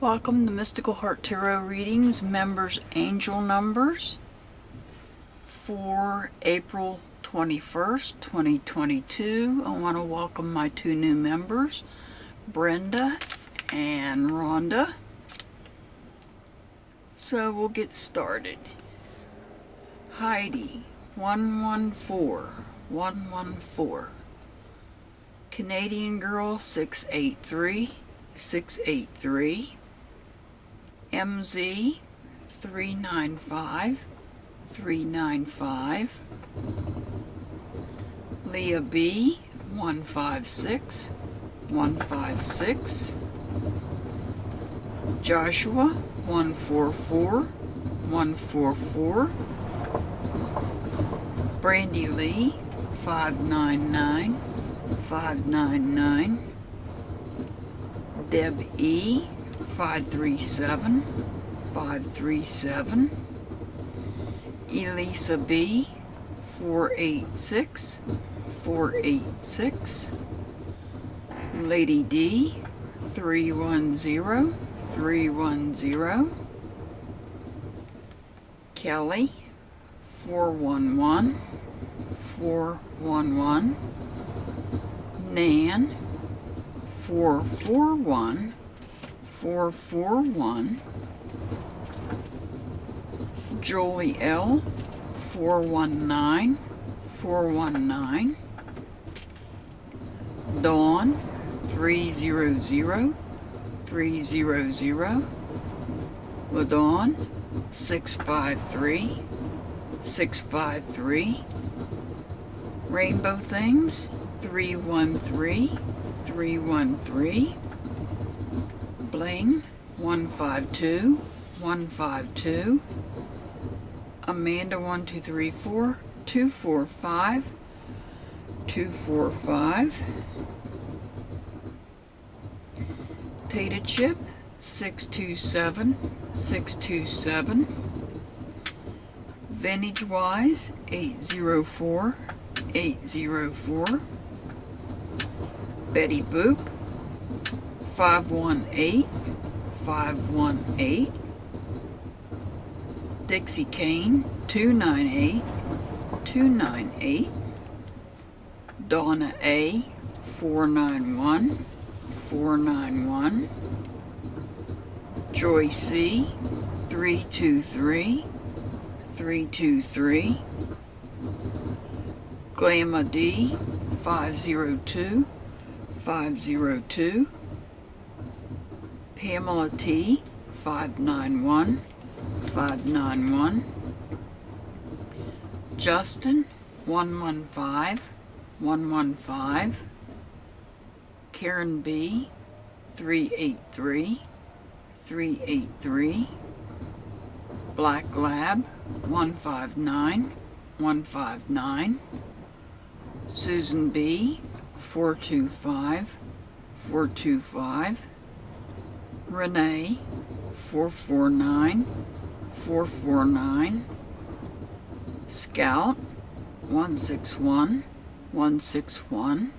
Welcome to Mystical Heart Tarot Readings, members' angel numbers for April 21st, 2022. I want to welcome my two new members, Brenda and Rhonda. So we'll get started. Heidi, 114, 114. Canadian Girl, 683, 683. MZ 395 395 Leah B 156 156 Joshua 144 144 Brandy Lee 599 599 Deb E 537 537 Elisa B 486 486 Lady D 310 310 Kelly 411 411 Nan 441 441 Jolie L 419 419 Dawn 300 300 LaDawn 653 653 Rainbow Things 313 313 Bling 152 152 Amanda 1234 245 245 Tata Chip 627 627 Vintage Wise 804 804 Betty Boop 518 518 Dixie Kane 298 298 Donna A 491 491 Joy C 323 323 Glamma D 502 502 Pamela T 591 591 Justin 115 115 Karen B 383 383 Black Lab 159 159 Susan B 425 425 Renee 449 449 Scout 161 161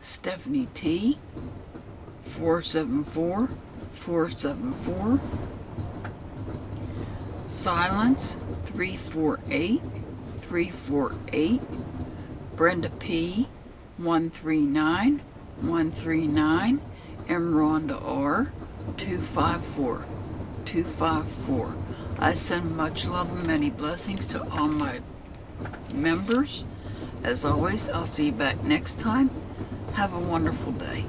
Stephanie T 474 474 Silence 348 348 Brenda P 139 139 and Rhonda R 254 254 I send much love and many blessings to all my members. As always I'll see you back next time. Have a wonderful day